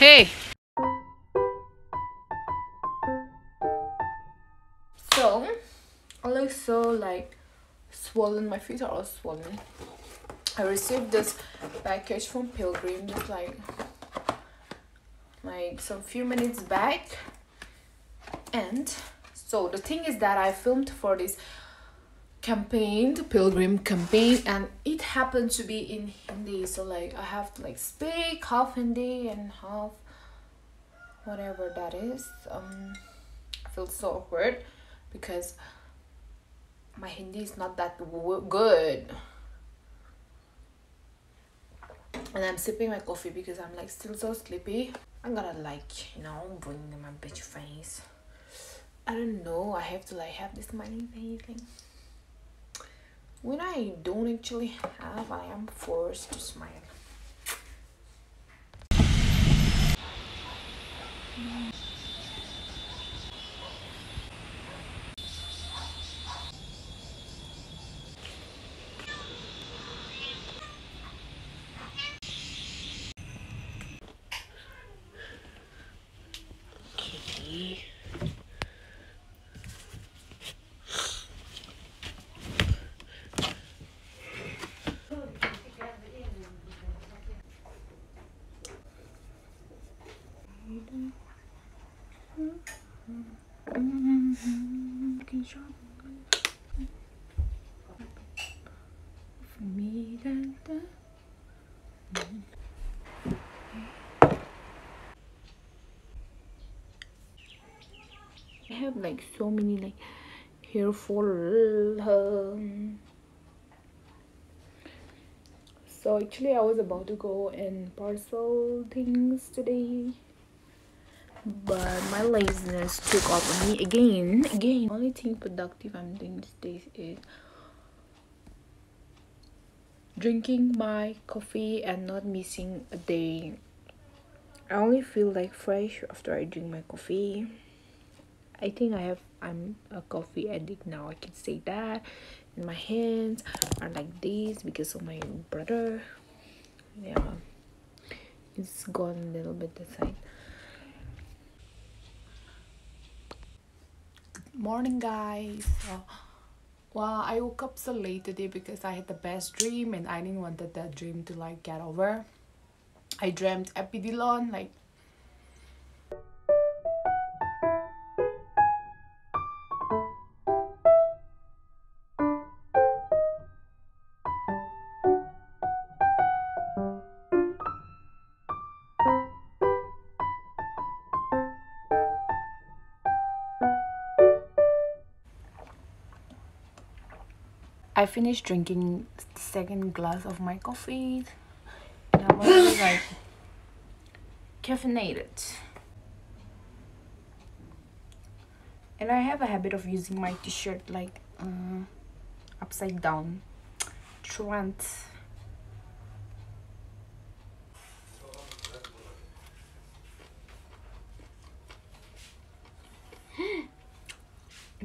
Hey. So, I look so like swollen. My feet are all swollen. I received this package from Pilgrim just like like some few minutes back. And so the thing is that I filmed for this campaign, the Pilgrim campaign, and it happened to be in Hindi. So like I have to like speak half Hindi and half whatever that is. Um, I feel so awkward because my Hindi is not that good. And I'm sipping my coffee because I'm like still so sleepy. I'm gonna like, you know, bring my bitch face. I don't know, I have to like have this smiling face. Like, when I don't actually have, I am forced to smile. I have like so many like hair fall. Um, so actually, I was about to go and parcel things today, but my laziness took over me again. Again, only thing productive I'm doing these days is drinking my coffee and not missing a day. I only feel like fresh after I drink my coffee. I think I have I'm a coffee addict now. I can say that. And my hands are like this because of my brother. Yeah. It's gone a little bit this side. Morning guys. Uh, well, I woke up so late today because I had the best dream and I didn't want that, that dream to like get over. I dreamt Epidilon like I finished drinking the second glass of my coffee. And I'm like caffeinated. And I have a habit of using my t-shirt like uh, upside down. Trent.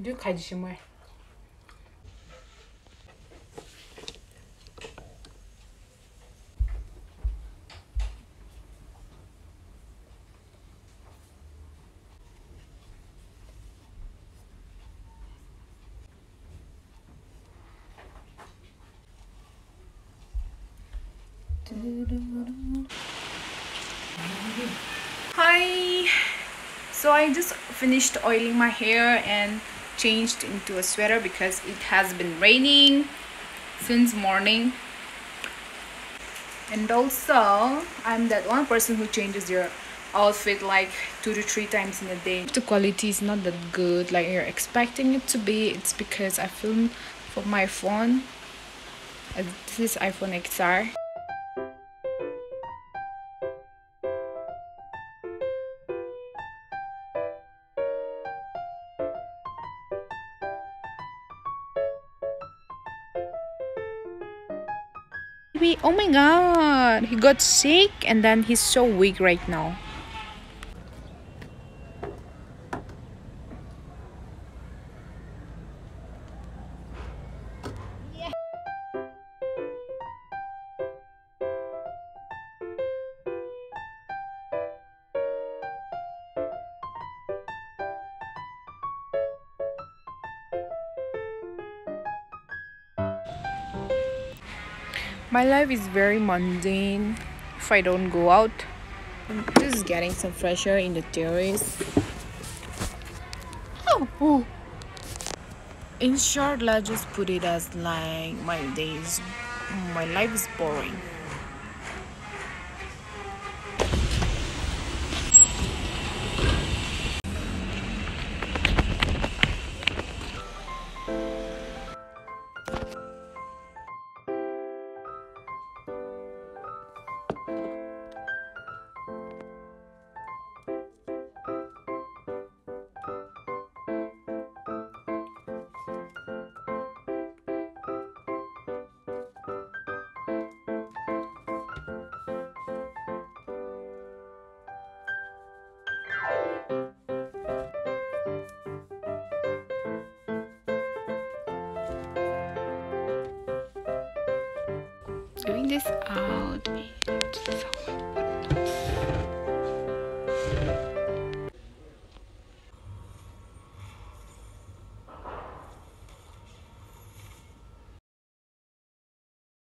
Du kan Hi. So I just finished oiling my hair and changed into a sweater because it has been raining since morning. And also, I'm that one person who changes their outfit like two to three times in a day. The quality is not that good like you're expecting it to be. It's because I filmed for my phone. Uh, This is iPhone XR. Baby, oh my god, he got sick and then he's so weak right now. My life is very mundane if I don't go out. I'm just getting some fresh air in the terrace. Oh, oh. In short, let's just put it as like my days, my life is boring. This out. So